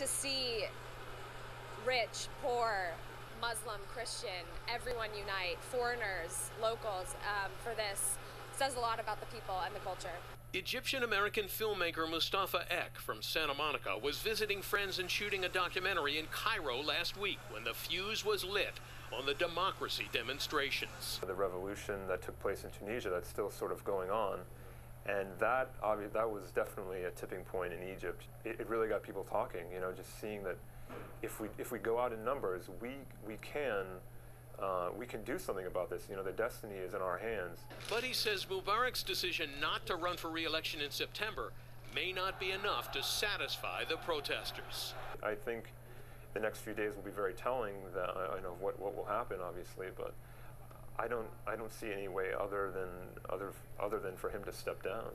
to see rich, poor, Muslim, Christian, everyone unite, foreigners, locals, um, for this says a lot about the people and the culture. Egyptian American filmmaker Mustafa Eck from Santa Monica was visiting friends and shooting a documentary in Cairo last week when the fuse was lit on the democracy demonstrations. The revolution that took place in Tunisia that's still sort of going on. And that, that was definitely a tipping point in Egypt. It, it really got people talking, you know, just seeing that if we, if we go out in numbers, we, we can uh, we can do something about this. You know, the destiny is in our hands. But he says Mubarak's decision not to run for re-election in September may not be enough to satisfy the protesters. I think the next few days will be very telling that I know what, what will happen, obviously, but I don't I don't see any way other than other other than for him to step down.